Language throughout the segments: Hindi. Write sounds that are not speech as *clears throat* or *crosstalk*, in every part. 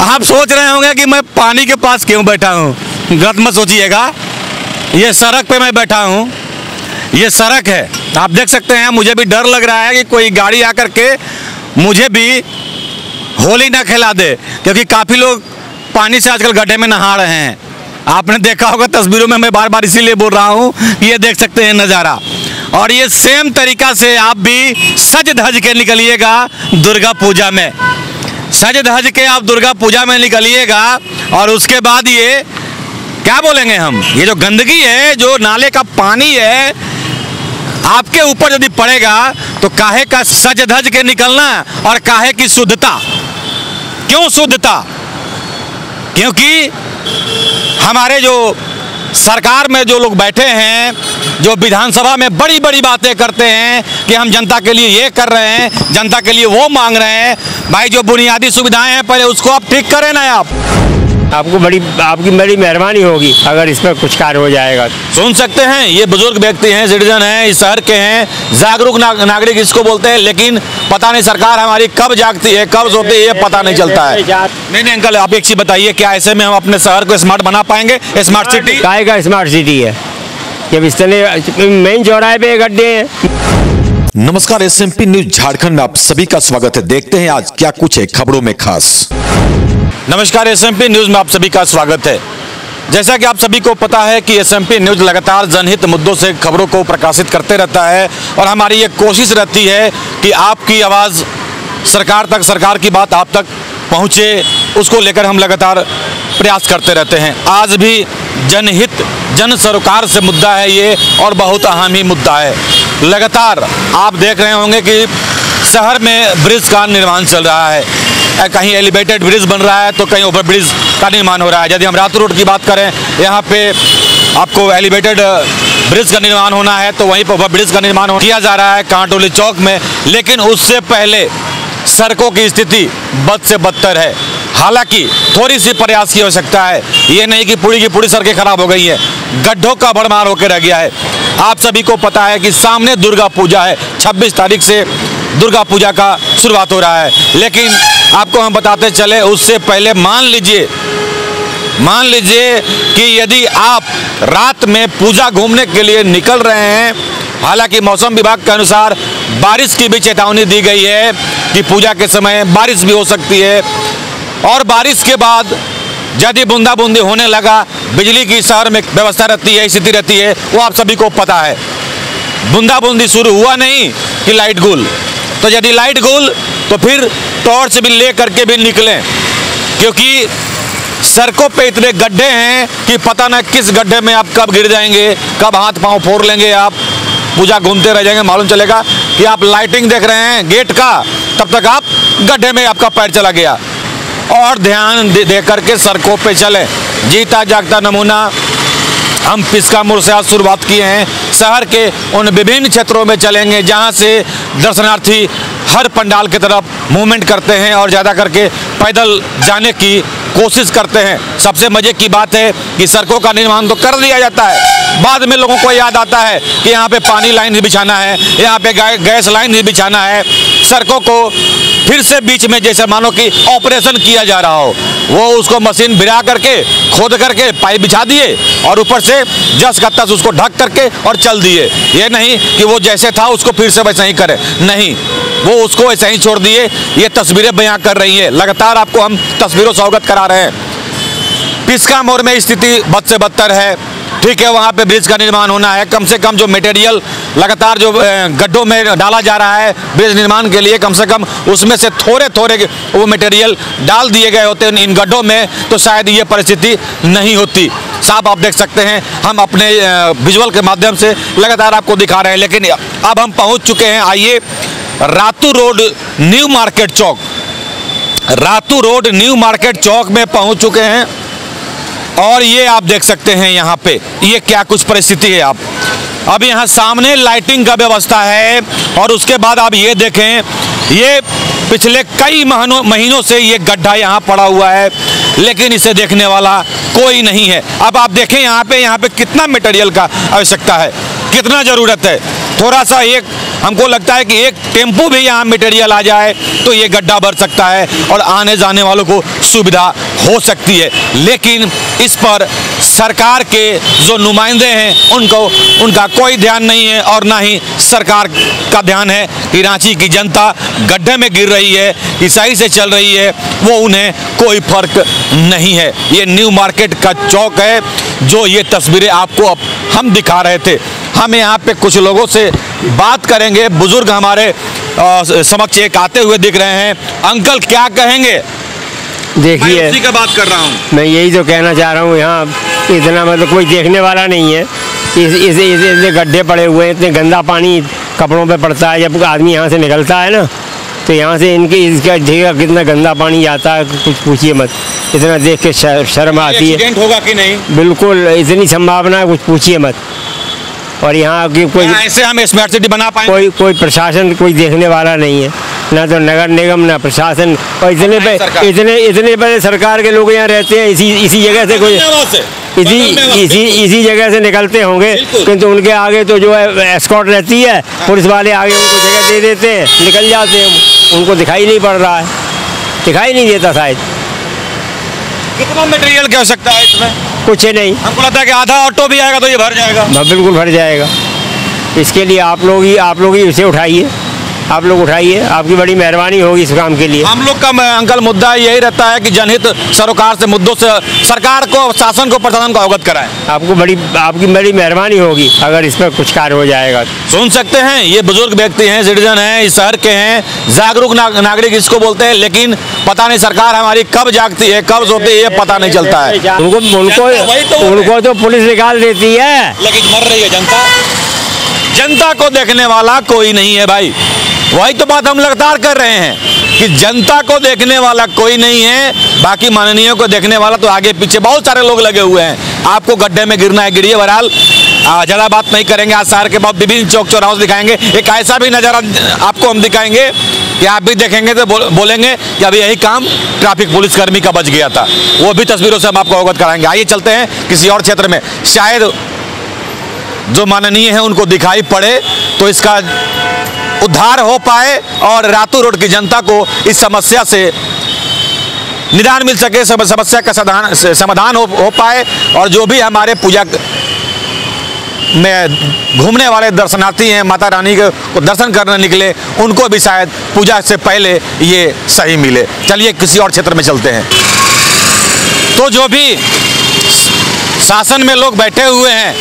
आप सोच रहे होंगे कि मैं पानी के पास क्यों बैठा हूँ? गलत मत सोचिएगा। ये सड़क पे मैं बैठा हूँ। ये सड़क है। आप देख सकते हैं, मुझे भी डर लग रहा है कि कोई गाड़ी आकर के मुझे भी होली ना खिला दे, क्योंकि काफ़ी लोग पानी से आजकल गड्ढे में नहा रहे हैं। आपने देखा होगा तस्वीरों में मैं बार बार इसीलिए बोल रहा हूँ ये देख सकते हैं नज़ारा। और ये सेम तरीका से आप भी सज धज के निकलिएगा दुर्गा पूजा में। सज धज के आप दुर्गा पूजा में निकलिएगा और उसके बाद ये क्या बोलेंगे हम? ये जो गंदगी है, जो नाले का पानी है, आपके ऊपर यदि पड़ेगा तो काहे का सज धज के निकलना और काहे की शुद्धता? क्यों शुद्धता? क्योंकि हमारे जो सरकार में जो लोग बैठे हैं, जो विधानसभा में बड़ी बड़ी बातें करते हैं कि हम जनता के लिए ये कर रहे हैं, जनता के लिए वो मांग रहे हैं, भाई जो बुनियादी सुविधाएँ हैं, पहले उसको आप ठीक करें ना आप। आपको बड़ी आपकी बड़ी मेहरबानी होगी अगर इस पर कुछ कार्य हो जाएगा। सुन सकते हैं ये बुज़ुर्ग व्यक्ति हैं सिटीजन हैं इस शहर के हैं जागरूक ना, नागरिक इसको बोलते हैं लेकिन पता नहीं सरकार हमारी कब जागती है कब सोती है ये पता नहीं चलता है। नहीं नहीं अंकल आप एक चीज़ बताइए क्या ऐसे में हम अपने शहर को स्मार्ट बना पाएँगे? स्मार्ट सिटी काय का स्मार्ट सिटी है? जब इस तरह मेन चौराहे पे गड्ढे हैं। नमस्कार एसएमपी न्यूज़ झारखंड में आप सभी का स्वागत है। देखते हैं आज क्या कुछ है खबरों में खास। नमस्कार एसएमपी न्यूज़ में आप सभी का स्वागत है। जैसा कि आप सभी को पता है कि एसएमपी न्यूज़ लगातार जनहित मुद्दों से खबरों को प्रकाशित करते रहता है और हमारी ये कोशिश रहती है कि आपकी आवाज़ सरकार तक, सरकार की बात आप तक पहुँचे, उसको लेकर हम लगातार प्रयास करते रहते हैं। आज भी जनहित, जन सरोकार से मुद्दा है ये और बहुत अहम ही मुद्दा है। लगातार आप देख रहे होंगे कि शहर में ब्रिज का निर्माण चल रहा है। कहीं एलिवेटेड ब्रिज बन रहा है तो कहीं ओवर ब्रिज का निर्माण हो रहा है। यदि हम रात रोड की बात करें, यहाँ पे आपको एलिवेटेड ब्रिज का निर्माण होना है तो वहीं पर ओवर ब्रिज का निर्माण किया जा रहा है कांटोली चौक में, लेकिन उससे पहले सड़कों की स्थिति बद से बदतर है। हालाँकि थोड़ी सी प्रयास की आवश्यकता है, ये नहीं कि पूरी की पूरी सड़कें खराब हो गई हैं, गड्ढों का भरमार होकर रह गया है। आप सभी को पता है कि सामने दुर्गा पूजा है 26 तारीख से दुर्गा पूजा का शुरुआत हो रहा है, लेकिन आपको हम बताते चले, उससे पहले मान लीजिए मान लीजिए कि यदि आप रात में पूजा घूमने के लिए निकल रहे हैं, हालाँकि मौसम विभाग के अनुसार बारिश की भी चेतावनी दी गई है कि पूजा के समय बारिश भी हो सकती है। और बारिश के बाद यदि बूंदा बूंदी होने लगा, बिजली की शहर में व्यवस्था रहती है, स्थिति रहती है, वो आप सभी को पता है। बूंदा बूंदी शुरू हुआ नहीं कि लाइट गुल। तो यदि लाइट गुल तो फिर टॉर्च भी ले करके भी निकलें क्योंकि सड़कों पे इतने गड्ढे हैं कि पता ना किस गड्ढे में आप कब गिर जाएँगे कब हाथ पाँव फोड़ लेंगे आप। पूजा घूमते रह जाएँगे मालूम चलेगा कि आप लाइटिंग देख रहे हैं गेट का तब तक आप गड्ढे में आपका पैर चला गया। और ध्यान दे, दे करके सड़कों पे चले। जीता जागता नमूना हम पिस्का मोड़ से आज शुरुआत किए हैं। शहर के उन विभिन्न क्षेत्रों में चलेंगे जहाँ से दर्शनार्थी हर पंडाल की तरफ़ मूवमेंट करते हैं और ज़्यादा करके पैदल जाने की कोशिश करते हैं। सबसे मज़े की बात है कि सड़कों का निर्माण तो कर दिया जाता है। बाद में लोगों को याद आता है कि यहाँ पे पानी लाइन भी बिछाना है, यहाँ पे गैस लाइन भी बिछाना है। सड़कों को फिर से बीच में जैसे मानो कि ऑपरेशन किया जा रहा हो, वो उसको मशीन भिरा करके, खोद करके पाइप बिछा दिए और ऊपर से जस का तस उसको ढक करके और चल दिए। ये नहीं कि वो जैसे था उसको फिर से वैसा ही करे। नहीं वो उसको ऐसे ही छोड़ दिए। ये तस्वीरें बयां कर रही है। लगातार आपको हम तस्वीरों से अवगत करा रहे हैं। पिस्का मोड़ में स्थिति बद से बदतर है। ठीक है, वहाँ पे ब्रिज का निर्माण होना है। कम से कम जो मटेरियल लगातार जो गड्ढों में डाला जा रहा है ब्रिज निर्माण के लिए, कम से कम उसमें से थोड़े थोड़े वो मटेरियल डाल दिए गए होते इन गड्ढों में तो शायद ये परिस्थिति नहीं होती। साफ़ आप देख सकते हैं, हम अपने विजुअल के माध्यम से लगातार आपको दिखा रहे हैं, लेकिन अब हम पहुँच चुके हैं। आइए Ratu Road, New Market Chowk. Ratu Road, New Market Chowk में पहुँच चुके हैं। और ये आप देख सकते हैं यहाँ पे, ये क्या कुछ परिस्थिति है आप। अब यहाँ सामने लाइटिंग का व्यवस्था है, और उसके बाद आप ये देखें, ये पिछले कई महीनों महीनों से ये गड्ढा यहाँ पड़ा हुआ है, लेकिन इसे देखने वाला कोई नहीं है। अब आप देखें, यहाँ पे यहाँ पे कितना मटेरियल का आवश्यकता है, कितना ज़रूरत है। थोड़ा सा एक, हमको लगता है कि एक टेंपो भी यहाँ मटेरियल आ जाए तो ये गड्ढा भर सकता है और आने जाने वालों को सुविधा हो सकती है। लेकिन इस पर सरकार के जो नुमाइंदे हैं, उनको, उनका कोई ध्यान नहीं है और ना ही सरकार का ध्यान है कि रांची की जनता गड्ढे में गिर रही है सही से चल रही है, वो उन्हें कोई फ़र्क नहीं है। ये न्यू मार्केट का चौक है, जो ये तस्वीरें आपको अब हम दिखा रहे थे। हम यहाँ पे कुछ लोगों से बात करेंगे। बुज़ुर्ग हमारे समक्ष एक आते हुए दिख रहे हैं। अंकल क्या कहेंगे? देखिए उसी का बात कर रहा हूँ। मैं यही तो कहना चाह रहा हूँ यहाँ इतना मतलब कोई देखने वाला नहीं है। इस इस इस इतने गड्ढे पड़े हुए हैं इतने गंदा पानी कपड़ों पे पड़ता है जब आदमी यहाँ से निकलता है ना तो यहाँ से इनके इसका देखा कितना गंदा पानी जाता है कुछ पूछिए मत। इतना देख के शर्म आती है। होगा कि नहीं? बिल्कुल इतनी संभावना है कुछ पूछिए मत। और यहाँ की कोई ऐसे हम स्मार्ट सिटी बना पाएँगे। कोई कोई प्रशासन कोई देखने वाला नहीं है। ना तो नगर निगम ना प्रशासन। और इतने पे। इतने इतने बड़े सरकार के लोग यहाँ रहते हैं इसी इसी जगह से कोई इसी इसी इसी जगह से निकलते होंगे। किंतु उनके आगे तो जो है एस्कॉट रहती है पुलिस वाले आगे उनको जगह दे देते हैं निकल जाते हैं। उनको दिखाई नहीं पड़ रहा है। दिखाई नहीं देता शायद। कितना मटेरियल की आवश्यकता है इसमें? कुछ नहीं। हमको लगता है कि आधा ऑटो भी आएगा तो ये भर जाएगा। हाँ, बिल्कुल भर जाएगा। इसके लिए आप लोग ही आप लोग ही इसे उठाइए। आप लोग उठाइए आपकी बड़ी मेहरबानी होगी इस काम के लिए। हम लोग का अंकल मुद्दा यही रहता है कि जनहित सरोकार से मुद्दों से सरकार को शासन को प्रशासन को अवगत कराएँ। आपको बड़ी आपकी बड़ी मेहरबानी होगी अगर इस पर कुछ कार्य हो जाएगा। सुन सकते हैं ये बुज़ुर्ग व्यक्ति हैं सिटीजन हैं इस शहर के हैं जागरूक ना, नागरिक इसको बोलते हैं लेकिन पता नहीं सरकार हमारी कब जागती है कब सोती है ये पता नहीं चलता है। उनको उनको। उनको तो पुलिस निकाल देती है। लेकिन मर रही है जनता। जनता को देखने वाला कोई नहीं है भाई। वही तो बात हम लगातार कर रहे हैं कि जनता को देखने वाला कोई नहीं है बाकी माननीयों को देखने वाला तो आगे पीछे बहुत सारे लोग लगे हुए हैं। आपको गड्ढे में गिरना है गिरिए बहरहाल। ज़्यादा बात नहीं करेंगे आज शहर के बहुत विभिन्न चौक चौराहों से दिखाएँगे। एक ऐसा भी नज़ारा आपको हम दिखाएँगे कि आप भी देखेंगे तो बोल, बोलेंगे कि अभी यही काम ट्रैफ़िक पुलिसकर्मी का बच गया था। वो भी तस्वीरों से हम आपको अवगत कराएँगे। आइए चलते हैं किसी और क्षेत्र में। शायद जो माननीय है उनको दिखाई पड़े तो इसका उद्धार हो पाए और रातू रोड की जनता को इस समस्या से निदान मिल सके सम- समस्या का समाधान समाधान हो, हो पाए और जो भी हमारे पूजा में घूमने वाले दर्शनार्थी हैं माता रानी के को दर्शन करने निकले उनको भी शायद पूजा से पहले ये सही मिले। चलिए किसी और क्षेत्र में चलते हैं। तो जो भी शासन में लोग बैठे हुए हैं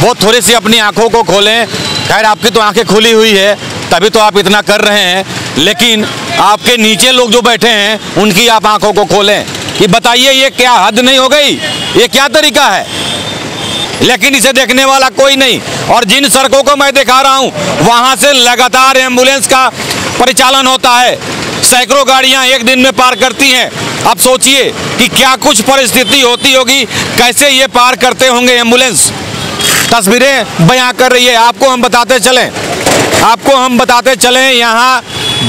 वो थोड़ी सी अपनी आँखों को खोलें। खैर आपकी तो आँखें खुली हुई है। तभी तो आप इतना कर रहे हैं, लेकिन आपके नीचे लोग जो बैठे हैं, उनकी आप आँखों को खोलें। कि बताइए, ये क्या हद नहीं हो गई? ये क्या तरीका है? लेकिन इसे देखने वाला कोई नहीं। और जिन सड़कों को मैं दिखा रहा हूँ, वहाँ से लगातार एंबुलेंस का परिचालन होता है। सैकड़ों गाड़ियाँ एक दिन में पार करती हैं। अब सोचिए कि क्या कुछ परिस्थिति होती होगी, कैसे ये पार करते होंगे एंबुलेंस? तस्वीरें बयां कर रही है, आपको हम बताते चलें। आपको हम बताते चलें, यहाँ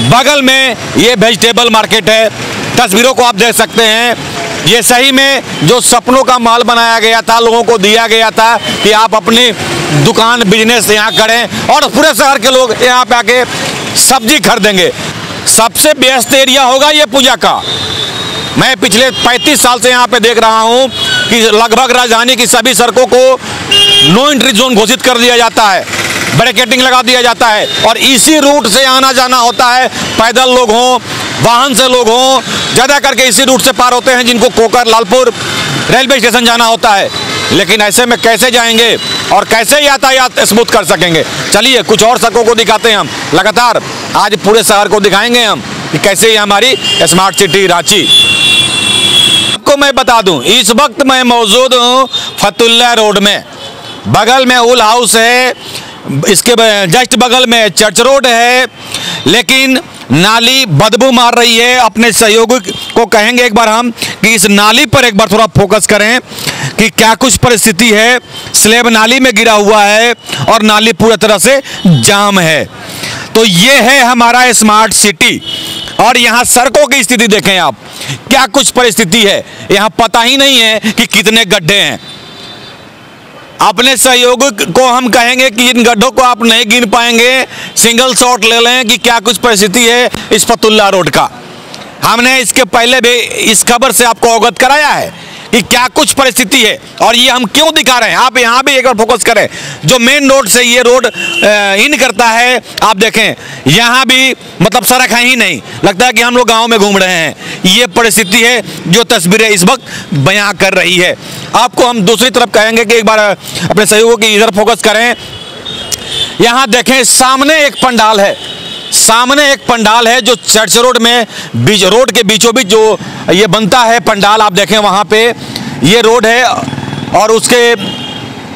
बगल में ये वेजिटेबल मार्केट है। तस्वीरों को आप देख सकते हैं। ये सही में जो सपनों का माल बनाया गया था, लोगों को दिया गया था कि आप अपनी दुकान बिज़नेस यहाँ करें और पूरे शहर के लोग यहाँ पे आके सब्ज़ी खरीदेंगे। सबसे व्यस्त एरिया होगा ये पूजा का। मैं पिछले 35 साल से यहाँ पे देख रहा हूँ कि लगभग राजधानी की सभी सड़कों को नो एंट्री जोन घोषित कर दिया जाता है। बैरिकेटिंग लगा दिया जाता है और इसी रूट से आना जाना होता है। पैदल लोग हों, वाहन से लोग हों, ज़्यादा करके इसी रूट से पार होते हैं जिनको कोकर, लालपुर रेलवे स्टेशन जाना होता है। लेकिन ऐसे में कैसे जाएँगे और कैसे यातायात स्मूथ कर सकेंगे? चलिए, कुछ और सड़कों को दिखाते हैं हम। लगातार आज पूरे शहर को दिखाएँगे हम कि कैसे ये हमारी स्मार्ट सिटी रांची। आपको मैं बता दूँ, इस वक्त मैं मौजूद हूँ फतुल्ला रोड में। बगल में उल हाउस है इसके जस्ट बगल में चर्च रोड है, लेकिन नाली बदबू मार रही है। अपने सहयोगी को कहेंगे एक बार हम कि इस नाली पर एक बार थोड़ा फोकस करें कि क्या कुछ परिस्थिति है। स्लेब नाली में गिरा हुआ है और नाली पूरी तरह से जाम है। तो ये है हमारा स्मार्ट सिटी। और यहाँ सड़कों की स्थिति देखें आप, क्या कुछ परिस्थिति है? यहाँ पता ही नहीं है कि कितने गड्ढे हैं। अपने सहयोग को हम कहेंगे कि इन गड्ढों को आप नहीं गिन पाएँगे। सिंगल शॉट ले लें कि क्या कुछ परिस्थिति है इस फतुल्ला रोड का। हमने इसके पहले भी इस खबर से आपको अवगत कराया है। कि क्या कुछ परिस्थिति है और ये हम क्यों दिखा रहे हैं? आप यहाँ भी एक बार फोकस करें। जो मेन रोड से ये रोड इन करता है, आप देखें, यहाँ भी मतलब सड़क है ही नहीं। लगता है कि हम लोग गाँव में घूम रहे हैं। ये परिस्थिति है जो तस्वीरें इस वक्त बयां कर रही है। आपको हम दूसरी तरफ़ कहेंगे कि एक बार, अपने सहयोगों की इधर फोकस करें। यहाँ देखें, सामने एक पंडाल है। सामने एक पंडाल है जो चर्च रोड में बीच रोड के बीचों बीच जो ये बनता है पंडाल, आप देखें वहाँ पे ये रोड है और उसके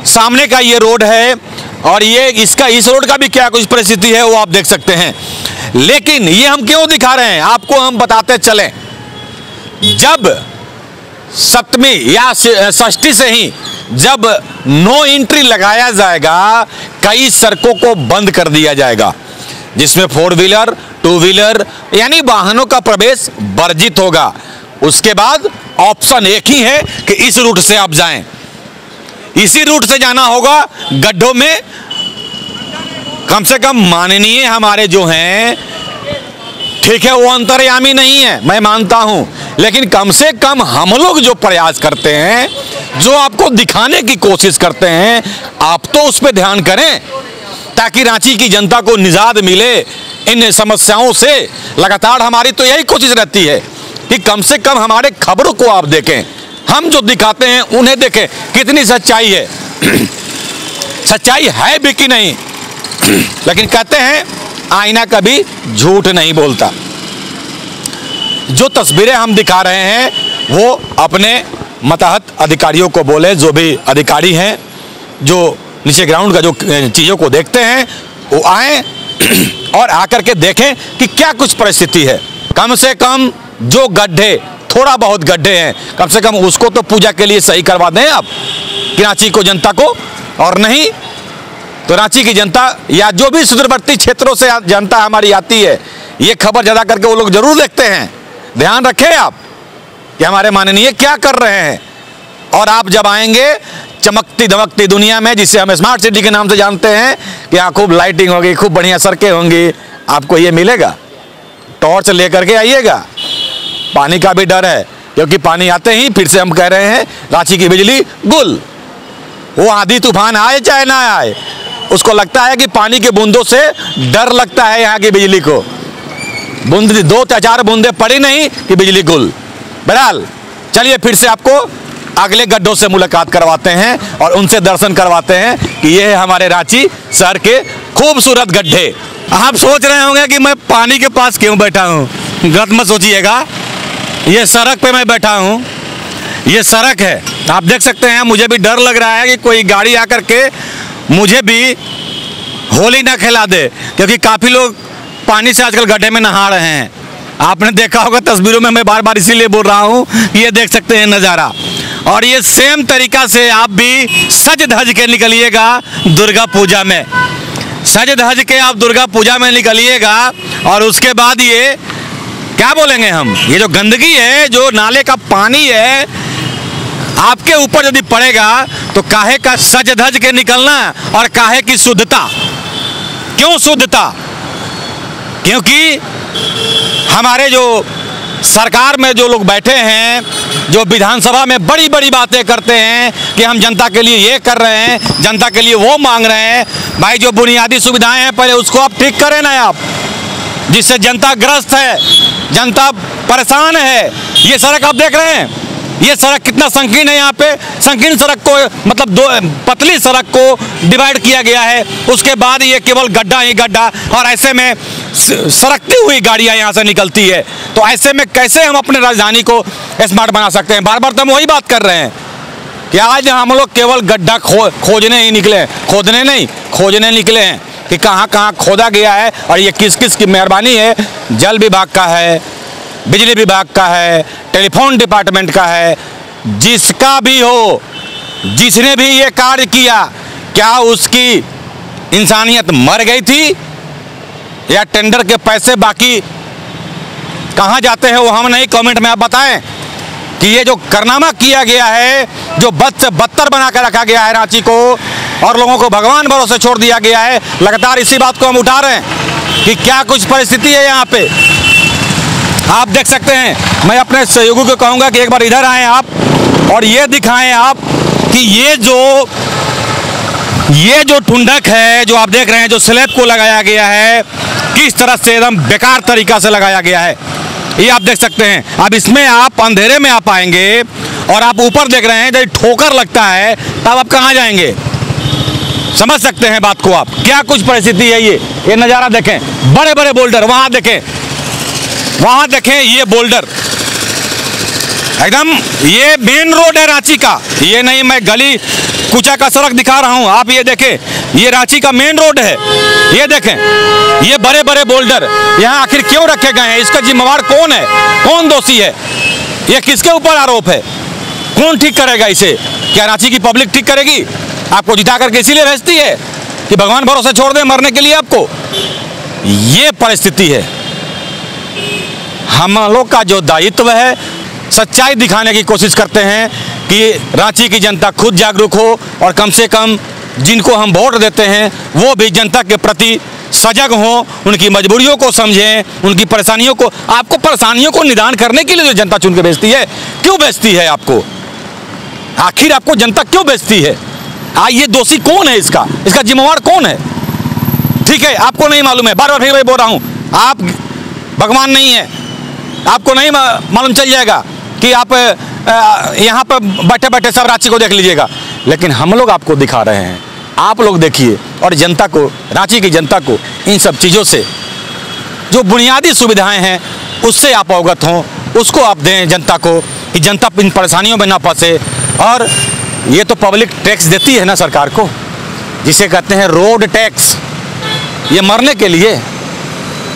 सामने का ये रोड है और ये इसका इस रोड का भी क्या कुछ परिस्थिति है वो आप देख सकते हैं। लेकिन ये हम क्यों दिखा रहे हैं? आपको हम बताते चलें। जब सप्तमी या षष्ठी से ही जब नो एंट्री लगाया जाएगा, कई सड़कों को बंद कर दिया जाएगा। जिसमें फोर व्हीलर, टू व्हीलर, यानी वाहनों का प्रवेश वर्जित होगा। उसके बाद ऑप्शन एक ही है कि इस रूट से आप जाएँ। इसी रूट से जाना होगा गड्ढों में। कम से कम माननीय हमारे जो हैं, ठीक है, वो अंतर्यामी नहीं है, मैं मानता हूँ। लेकिन कम से कम हम लोग जो प्रयास करते हैं, जो आपको दिखाने की कोशिश करते हैं, आप तो उस पर ध्यान करें। ताकि रांची की जनता को निजात मिले इन समस्याओं से। लगातार हमारी तो यही कोशिश रहती है कि कम से कम हमारे खबरों को आप देखें। हम जो दिखाते हैं, उन्हें देखें। कितनी सच्चाई है? *clears throat* सच्चाई है भी कि नहीं? *clears throat* लेकिन कहते हैं, आईना कभी झूठ नहीं बोलता। जो तस्वीरें हम दिखा रहे हैं, वो अपने मतहत अधिकारियों को बोले, जो भी अधिकारी हैं, जो नीचे ग्राउंड का जो चीज़ों को देखते हैं, वो आए *clears throat* और आकर के देखें कि क्या कुछ परिस्थिति है। कम से कम जो गड्ढे, थोड़ा बहुत गड्ढे हैं, कम से कम उसको तो पूजा के लिए सही करवा दें आप रांची को जनता को, और नहीं तो रांची की जनता या जो भी सुदूरवर्ती क्षेत्रों से जनता हमारी आती है, ये खबर ज़्यादा करके वो लोग ज़रूर देखते हैं। ध्यान रखें आप कि हमारे माननीय क्या कर रहे हैं। और आप जब आएँगे चमकती धमकती दुनिया में, जिसे हम स्मार्ट सिटी के नाम से जानते हैं, कि यहाँ खूब लाइटिंग होगी, खूब बढ़िया सड़कें होंगी। आपको ये मिलेगा? टॉर्च लेकर के आइएगा। पानी का भी डर है, क्योंकि पानी आते ही फिर से हम कह रहे हैं, रांची की बिजली गुल। वो आधी तूफ़ान आए चाहे ना आए, उसको लगता है कि पानी के बूंदों से डर लगता है यहाँ की बिजली को। बूंद, दो चार बूंदे पड़ी नहीं कि बिजली गुल। बहरहाल, चलिए फिर से आपको अगले गड्ढों से मुलाकात करवाते हैं और उनसे दर्शन करवाते हैं कि ये है हमारे रांची शहर के खूबसूरत गड्ढे। आप सोच रहे होंगे कि मैं पानी के पास क्यों बैठा हूँ? गलत मत सोचिएगा। ये सड़क पे मैं बैठा हूँ। ये सड़क है। आप देख सकते हैं, मुझे भी डर लग रहा है कि कोई गाड़ी आकर के मुझे भी होली ना खिला दे, क्योंकि काफ़ी लोग पानी से आजकल गड्ढे में नहा रहे हैं। आपने देखा होगा तस्वीरों में मैं बार बार इसीलिए बोल रहा हूँ ये देख सकते हैं नज़ारा। और ये सेम तरीका से आप भी सज धज के निकलिएगा दुर्गा पूजा में। सज धज के आप दुर्गा पूजा में निकलिएगा और उसके बाद ये क्या बोलेंगे हम? ये जो गंदगी है, जो नाले का पानी है, आपके ऊपर यदि पड़ेगा तो काहे का सज धज के निकलना और काहे की शुद्धता? क्यों शुद्धता? क्योंकि हमारे जो सरकार में जो लोग बैठे हैं, जो विधानसभा में बड़ी बड़ी बातें करते हैं कि हम जनता के लिए ये कर रहे हैं, जनता के लिए वो मांग रहे हैं, भाई जो बुनियादी सुविधाएँ हैं, पहले उसको आप ठीक करें ना आप, जिससे जनता ग्रस्त है, जनता परेशान है, ये सड़क आप देख रहे हैं। ये सड़क कितना संकीर्ण है यहाँ पे? संकीर्ण सड़क को मतलब दो, पतली सड़क को डिवाइड किया गया है। उसके बाद ये केवल गड्ढा ही गड्ढा और ऐसे में सड़कती हुई गाड़ियाँ यहाँ से निकलती है। तो ऐसे में कैसे हम अपने राजधानी को स्मार्ट बना सकते हैं? बार बार तो हम वही बात कर रहे हैं कि आज हम लोग केवल गड्ढा खो, खोजने ही निकले हैं। खोदने नहीं, खोजने निकले हैं कि कहाँ कहाँ खोदा गया है और ये किस किस की मेहरबानी है? जल विभाग का है। बिजली विभाग का है, टेलीफोन डिपार्टमेंट का है, जिसका भी हो, जिसने भी ये कार्य किया, क्या उसकी इंसानियत मर गई थी? या टेंडर के पैसे बाकी कहाँ जाते हैं वो हम नहीं कमेंट में आप बताएँ कि ये जो करनामा किया गया है, जो बद से बदतर बना कर रखा गया है रांची को और लोगों को भगवान भरोसे छोड़ दिया गया है, लगातार इसी बात को हम उठा रहे हैं कि क्या कुछ परिस्थिति है यहाँ पे? आप देख सकते हैं। मैं अपने सहयोगी को कहूँगा कि एक बार इधर आएँ आप और ये दिखाएँ आप कि ये जो ये जो ठुंडक है, जो आप देख रहे हैं, जो स्लेब को लगाया गया है, किस तरह से एकदम बेकार तरीका से लगाया गया है, ये आप देख सकते हैं। अब इसमें आप अंधेरे में आप आएँगे और आप ऊपर देख रहे हैं, जब ठोकर लगता है, तब आप कहाँ जाएँगे? समझ सकते हैं बात को आप। क्या कुछ परिस्थिति है ये? ये नज़ारा देखें। बड़े बड़े बोल्डर, वहाँ देखें। वहाँ देखें ये बोल्डर। एकदम, ये मेन रोड है रांची का। ये नहीं, मैं गली कुचा का सड़क दिखा रहा हूँ, आप ये देखें, ये रांची का मेन रोड है। ये देखें, ये बड़े बड़े बोल्डर, यहाँ आखिर क्यों रखे गए हैं? इसका जिम्मेवार कौन है? कौन दोषी है? ये किसके ऊपर आरोप है? कौन ठीक करेगा इसे? क्या रांची की पब्लिक ठीक करेगी? आपको जिता करके इसीलिए भेजती है कि भगवान भरोसे छोड़ दे मरने के लिए आपको? ये परिस्थिति है। हम लोग का जो दायित्व है, सच्चाई दिखाने की कोशिश करते हैं कि रांची की जनता खुद जागरूक हो और कम से कम जिनको हम वोट देते हैं, वो भी जनता के प्रति सजग हों, उनकी मजबूरियों को समझें, उनकी परेशानियों को, आपको परेशानियों को निदान करने के लिए जो जनता चुन के भेजती है, क्यों भेजती है आपको? आखिर आपको जनता क्यों भेजती है? आ, ये दोषी कौन है इसका? इसका जिम्मेवार कौन है? ठीक है, आपको नहीं मालूम है, बार बार फिर मैं बोल रहा हूँ। आप भगवान नहीं है। आपको नहीं मालूम चल जाएगा कि आप यहाँ पर बैठे बैठे सब रांची को देख लीजिएगा। लेकिन हम लोग आपको दिखा रहे हैं। आप लोग देखिए और जनता को, रांची की जनता को इन सब चीज़ों से जो बुनियादी सुविधाएँ हैं, उससे आप अवगत हों। उसको आप दें जनता को कि जनता इन परेशानियों में ना फंसे। और ये तो पब्लिक टैक्स देती है ना सरकार को, जिसे कहते हैं रोड टैक्स ये मरने के लिए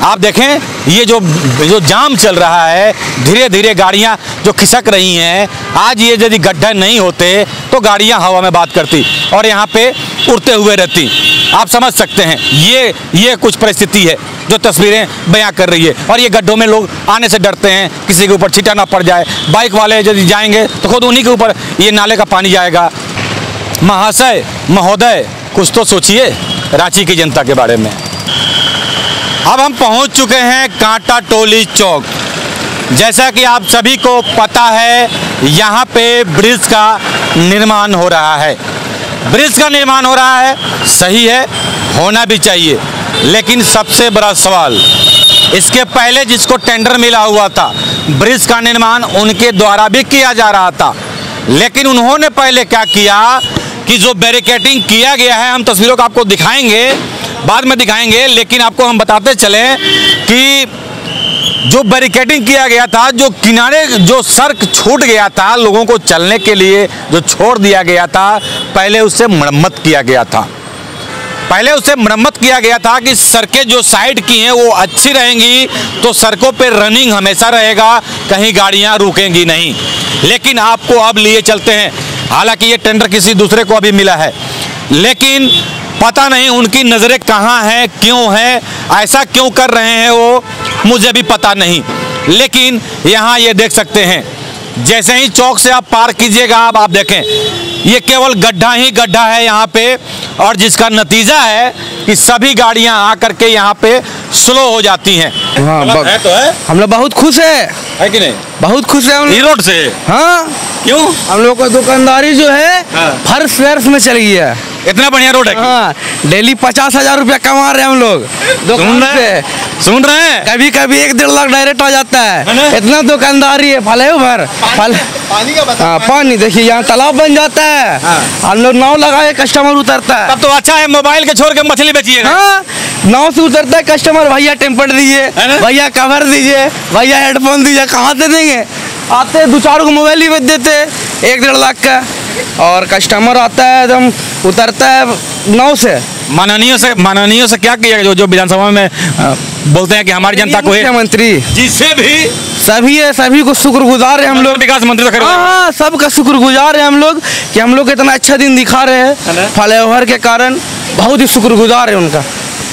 आप देखें, ये जो जो जाम चल रहा है धीरे धीरे गाड़ियाँ जो खिसक रही हैं, आज ये यदि गड्ढे नहीं होते तो गाड़ियाँ हवा में बात करती और यहाँ पे उड़ते हुए रहती। आप समझ सकते हैं, ये ये कुछ परिस्थिति है जो तस्वीरें बयां कर रही है और ये गड्ढों में लोग आने से डरते हैं, किसी के ऊपर छिटा ना पड़ जाए। बाइक वाले यदि जाएँगे तो खुद उन्हीं के ऊपर ये नाले का पानी जाएगा। महाशय, महोदय, कुछ तो सोचिए, रांची की जनता के बारे में। अब हम पहुँच चुके हैं कांटा टोली चौक। जैसा कि आप सभी को पता है, यहाँ पे ब्रिज का निर्माण हो रहा है। ब्रिज का निर्माण हो रहा है, सही है, होना भी चाहिए। लेकिन सबसे बड़ा सवाल, इसके पहले जिसको टेंडर मिला हुआ था, ब्रिज का निर्माण उनके द्वारा भी किया जा रहा था। लेकिन उन्होंने पहले क्या किया कि जो बैरिकेटिंग किया गया है, हम तस्वीरों को आपको दिखाएँगे। बाद में दिखाएँगे, लेकिन आपको हम बताते चले कि जो बैरिकेडिंग किया गया था, जो किनारे, जो सड़क छूट गया था लोगों को चलने के लिए, जो छोड़ दिया गया था, पहले उससे मरम्मत किया गया था। पहले उससे मरम्मत किया गया था कि सड़कें जो साइड की हैं, वो अच्छी रहेंगी तो सड़कों पर रनिंग हमेशा रहेगा, कहीं गाड़ियाँ रुकेंगी नहीं। लेकिन आपको अब लिए चलते हैं। हालाँकि ये टेंडर किसी दूसरे को अभी मिला है। लेकिन पता नहीं उनकी नज़रें कहाँ हैं क्यों हैं ऐसा क्यों कर रहे हैं वो मुझे भी पता नहीं। लेकिन यहाँ ये देख सकते हैं जैसे ही चौक से आप पार कीजिएगा आप आप देखें ये केवल गड्ढा ही गड्ढा है यहाँ पे और जिसका नतीजा है कि सभी गाड़ियाँ आकर के यहाँ पे स्लो हो जाती हैं। हाँ, है तो है। हम लोग बहुत खुश है। है कि नहीं? बहुत खुश है हम लोग। रोड से? हाँ। क्यों? हम लोग का दुकानदारी जो है हाँ। वर्ष में चल गई है। इतना बढ़िया रोड है हाँ डेली पचास हज़ार रूपया कमा रहे हैं हम लोग। सुन रहे हैं? सुन रहे हैं? कभी कभी एक डेढ़ लाख डायरेक्ट आ जाता है। इतना दुकानदारी है फल है भर फल पानी का बता हाँ पानी देखिए यहाँ तालाब बन जाता है। हाँ। हम लोग नाव लगाए कस्टमर उतरता है। तब तो अच्छा है मोबाइल के छोड़ के मछली बेचिए हाँ नाव से उतरता है कस्टमर भैया टेम्पर दीजिए भैया कवर दीजिए भैया हेडफोन दीजिए कहाँ से देंगे? आते दो चार को मोबाइल ही बेच देते एक डेढ़ लाख का। और कस्टमर आता है एकदम उतरता है नौ से। माननीय से माननीय से क्या किया जो जो विधानसभा में बोलते हैं कि हमारी जनता को है मुख्यमंत्री। जिससे भी सभी है सभी को शुक्रगुजार है हम लोग। विकास मंत्री तो हाँ। हाँ सबका शुक्रगुजार है हम लोग कि हम लोग इतना अच्छा दिन दिखा रहे है। हैं फ्लाईओवर के कारण बहुत ही शुक्रगुजार है उनका।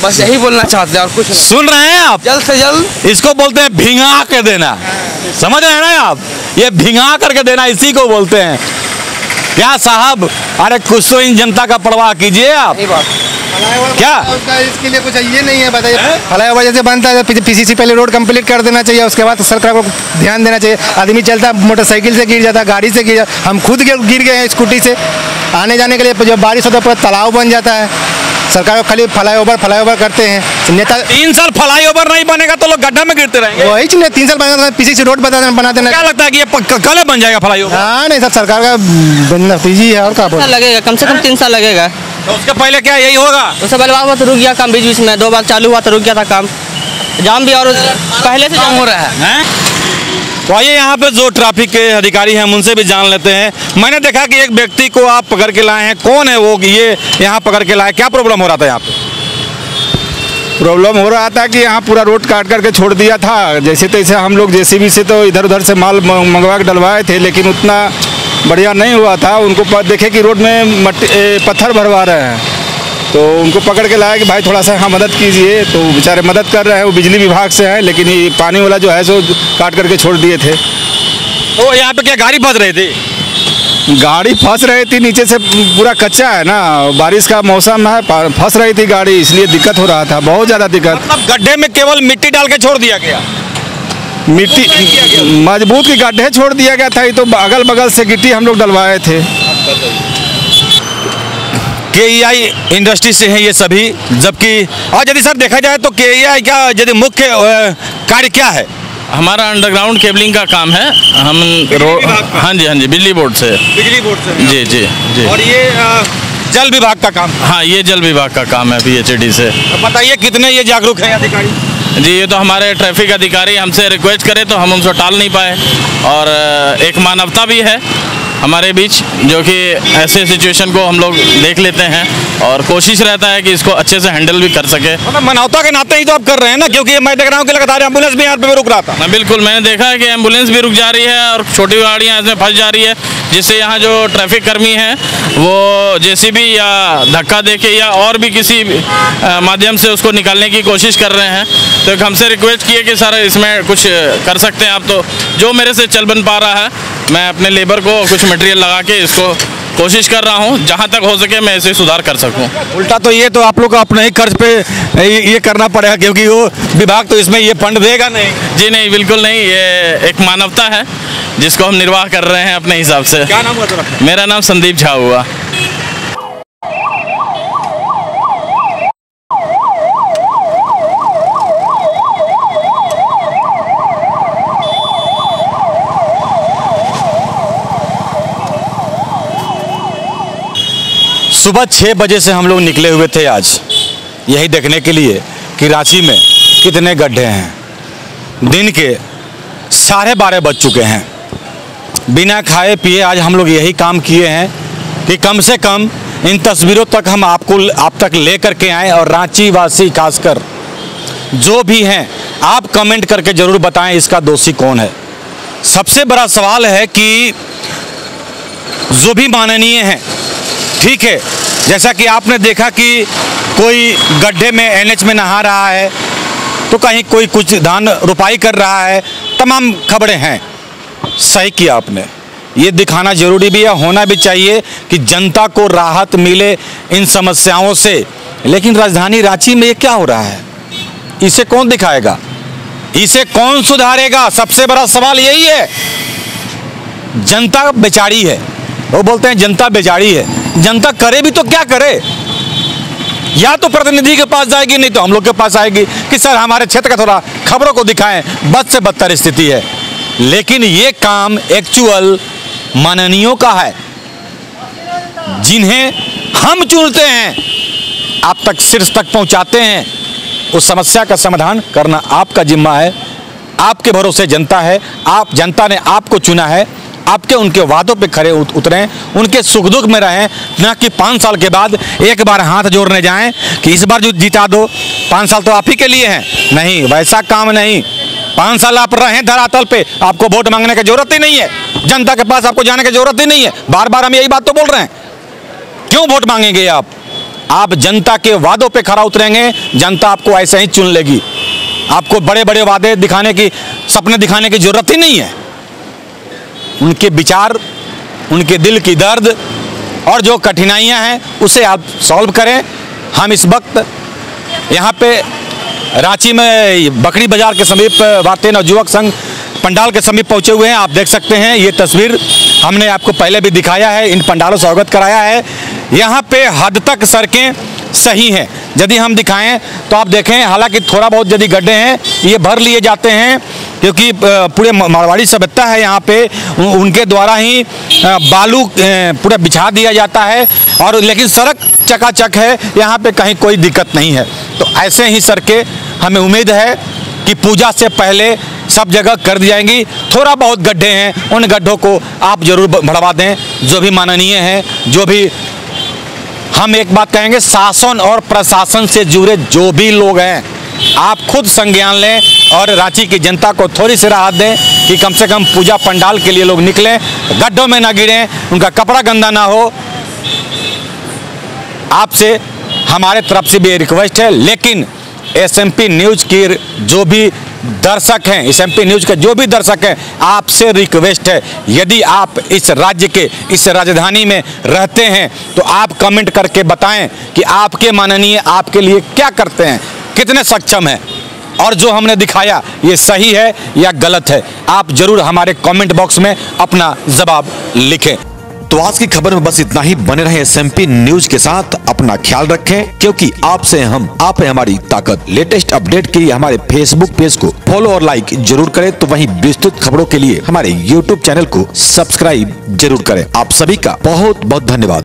बस यही बोलना चाहते हैं और कुछ सुन रहे हैं आप? जल्द से जल्द। इसको बोलते हैं भिंगा के देना। समझ रहे हैं ना आप? ये भिंगा करके देना इसी को बोलते हैं। क्या साहब? अरे कुछ तो इन जनता का परवाह कीजिए आप। क्या? इसके लिए कुछ ये नहीं है बताइए। फ्लाई वजह से बनता है पीसीसी पहले रोड कंप्लीट कर देना चाहिए उसके बाद सरकार को ध्यान देना चाहिए। आदमी चलता है मोटरसाइकिल से गिर जाता है गाड़ी से गिर जाता हम खुद गिर गिर गए हैं स्कूटी से। आने जाने के लिए जब बारिश होता है पूरा तालाब बन जाता है। सरकार को खाली फ्लाई ओवर फ्लाई ओवर करते हैं। नेता तीन साल फ्लाई ओवर नहीं बनेगा तो लोग गड्ढा में गिरते रहेंगे। वही चीज़ तीन साल बना पीसीसी रोड बना बना देना। क्या लगता है कि ये कल बन जाएगा फ्लाई ओवर हाँ नहीं सर सरकार का पीजी है और क्या बोल। लगेगा कम से कम तीन साल लगेगा। तो उसके पहले क्या यही होगा? उससे पहले बार तो रुक गया काम बीच बीच में दो बार चालू हुआ तो रुक गया था काम। जाम भी और पहले से जाम हो रहा हैं? तो आइए यहाँ पे जो ट्रैफ़िक के अधिकारी हैं उनसे भी जान लेते हैं। मैंने देखा कि एक व्यक्ति को आप पकड़ के लाए हैं। कौन है वो ये यहाँ पकड़ के लाए? क्या प्रॉब्लम हो रहा था यहाँ पे? प्रॉब्लम हो रहा था कि यहाँ पूरा रोड काट करके छोड़ दिया था। जैसे तैसे हम लोग जेसीबी से तो इधर उधर से माल मंगवा के डलवाए थे, लेकिन उतना बढ़िया नहीं हुआ था। उनको देखे कि रोड में पत्थर भरवा रहे हैं। तो उनको पकड़ के लाया कि भाई थोड़ा सा हाँ मदद कीजिए। तो बेचारे मदद कर रहे हैं वो बिजली विभाग से हैं लेकिन ये पानी वाला जो है सो काट करके छोड़ दिए थे। तो यहाँ पे क्या गाड़ी फंस रही थी? गाड़ी फंस रही थी नीचे से पूरा कच्चा है ना। बारिश का मौसम है फंस रही थी गाड़ी इसलिए दिक्कत हो रहा था बहुत ज़्यादा दिक्कत। मतलब गड्ढे में केवल मिट्टी डाल के छोड़ दिया गया? मिट्टी मज़बूत के गड्ढे छोड़ दिया गया था ये तो अगल बगल से गिट्टी हम लोग डलवाए थे। के इंडस्ट्री से हैं ये सभी जबकि और यदि सर देखा जाए तो के का यदि मुख्य कार्य क्या है? हमारा अंडरग्राउंड केबलिंग का काम है। हम रोड हाँ जी हाँ जी बिजली बोर्ड से। बिजली बोर्ड से जी जी जी। और ये जल विभाग का काम? हाँ ये जल विभाग का काम है पीएचडी से। बताइए कितने ये जागरूक हैं अधिकारी? जी ये तो हमारे ट्रैफ़िक अधिकारी हमसे रिक्वेस्ट करे तो हम उनसे टाल नहीं पाए। और एक मानवता भी है। हमारे बीच जो कि ऐसे सिचुएशन को हम लोग देख लेते हैं और कोशिश रहता है कि इसको अच्छे से हैंडल भी कर सके। मतलब मानवता के नाते ही तो आप कर रहे हैं ना क्योंकि मैं देख रहा हूँ कि लगातार एंबुलेंस भी यहाँ पे रुक रहा था। बिल्कुल मैंने देखा है कि एंबुलेंस भी रुक जा रही है और छोटी गाड़ियाँ इसमें फंस जा रही है जिससे यहाँ जो ट्रैफ़िक कर्मी है वो जेसीबी या धक्का देके या और भी किसी माध्यम से उसको निकालने की कोशिश कर रहे हैं। तो हमसे रिक्वेस्ट किए कि सर इसमें कुछ कर सकते हैं आप? तो जो मेरे से चल बन पा रहा है मैं अपने लेबर को कुछ मटेरियल लगा के इसको कोशिश कर रहा हूँ जहाँ तक हो सके मैं इसे सुधार कर सकूँ। उल्टा तो ये तो आप लोग को अपने ही खर्च पे ये करना पड़ेगा क्योंकि वो विभाग तो इसमें ये फंड देगा नहीं। जी नहीं बिल्कुल नहीं ये एक मानवता है जिसको हम निर्वाह कर रहे हैं अपने हिसाब से। क्या नाम हुआ मेरा नाम संदीप झा हुआ। सुबह छः बजे से हम लोग निकले हुए थे आज, यही देखने के लिए कि रांची में कितने गड्ढे हैं। दिन के साढ़े बारह बज चुके हैं। बिना खाए पिए आज हम लोग यही काम किए हैं कि कम से कम इन तस्वीरों तक हम आपको, आप तक ले करके आए और रांची वासी खासकर जो भी हैं, आप कमेंट करके ज़रूर बताएँ इसका दोषी कौन है। सबसे बड़ा सवाल है कि जो भी माननीय हैं ठीक है, जैसा कि आपने देखा कि कोई गड्ढे में एनएच में नहा रहा है तो कहीं कोई कुछ धान रुपाई कर रहा है, तमाम खबरें हैं। सही किया आपने। ये दिखाना ज़रूरी भी है, होना भी चाहिए कि जनता को राहत मिले इन समस्याओं से। लेकिन राजधानी रांची में ये क्या हो रहा है? इसे कौन दिखाएगा? इसे कौन सुधारेगा? सबसे बड़ा सवाल यही है। जनता बेचारी है। वो बोलते हैं, जनता बेचारी है। जनता करे भी तो क्या करे? या तो प्रतिनिधि के पास जाएगी, नहीं तो हम लोग के पास आएगी कि, सर, हमारे क्षेत्र का थोड़ा खबरों को दिखाएँ। बद से बदतर स्थिति है। लेकिन ये काम एक्चुअल माननीयों का है। जिन्हें हम चुनते हैं, आप तक, शीर्ष तक पहुंचाते हैं, उस समस्या का समाधान करना आपका जिम्मा है। आपके भरोसे जनता है। आप, जनता ने आपको चुना है। आपके उनके वादों पे खड़े उत- उतरें, उनके सुख दुख में रहें, ना कि पाँच साल के बाद एक बार हाथ जोड़ने जाएँ कि इस बार जो जिता दो, पाँच साल तो आप ही के लिए हैं। नहीं, वैसा काम नहीं। पाँच साल आप रहें धरातल पे, आपको वोट मांगने की ज़रूरत ही नहीं है। जनता के पास आपको जाने की ज़रूरत ही नहीं है। बार बार हम यही बात तो बोल रहे हैं। क्यों वोट मांगेंगे आप? आप जनता के वादों पे खड़ा उतरेंगे, जनता आपको ऐसे ही चुन लेगी। आपको बड़े बड़े वादे दिखाने की, सपने दिखाने की ज़रूरत ही नहीं है। उनके विचार, उनके दिल की दर्द और जो कठिनाइयाँ हैं, उसे आप सॉल्व करें। हम इस वक्त यहाँ पे रांची में बकरी बाज़ार के समीप भारतीय नवयुवक संघ पंडाल के समीप पहुँचे हुए हैं। आप देख सकते हैं, ये तस्वीर हमने आपको पहले भी दिखाया है, इन पंडालों से अवगत कराया है। यहाँ पे हद तक सड़कें सही हैं। यदि हम दिखाएँ तो आप देखें, हालाँकि थोड़ा बहुत यदि गड्ढे हैं, ये भर लिए जाते हैं। क्योंकि पूरे मारवाड़ी सभ्यता है यहाँ पे। उनके द्वारा ही बालू पूरा बिछा दिया जाता है। और लेकिन सड़क चकाचक है, यहाँ पे कहीं कोई दिक्कत नहीं है। तो ऐसे ही सड़कें हमें उम्मीद है कि पूजा से पहले सब जगह कर दी जाएँगी। थोड़ा बहुत गड्ढे हैं, उन गड्ढों को आप ज़रूर बढ़वा दें। जो भी माननीय हैं, जो भी हम एक बात कहेंगे, शासन और प्रशासन से जुड़े जो भी लोग हैं आप खुद संज्ञान लें और रांची की जनता को थोड़ी सी राहत दें कि कम से कम पूजा पंडाल के लिए लोग निकलें, गड्ढों में ना गिरें, उनका कपड़ा गंदा ना हो। आपसे, हमारे तरफ़ से भी रिक्वेस्ट है, लेकिन एसएमपी न्यूज़ की जो भी दर्शक हैं एस एसएमपी न्यूज़ के जो भी दर्शक हैं, आपसे रिक्वेस्ट है, यदि आप इस राज्य के, इस राजधानी में रहते हैं तो आप कमेंट करके बताएँ कि आपके माननीय, आपके लिए क्या करते हैं। कितने सक्षम हैं? और जो हमने दिखाया, ये सही है या गलत है? आप ज़रूर हमारे कमेंट बॉक्स में अपना जवाब लिखें। तो आज की खबर में बस इतना ही। बने रहे एसएमपी न्यूज़ के साथ। अपना ख्याल रखें, क्योंकि आपसे हम, आप है हमारी ताकत। लेटेस्ट अपडेट के लिए हमारे फेसबुक पेज को फॉलो और लाइक ज़रूर करें। तो वहीं विस्तृत खबरों के लिए हमारे यूट्यूब चैनल को सब्सक्राइब ज़रूर करें। आप सभी का बहुत बहुत धन्यवाद।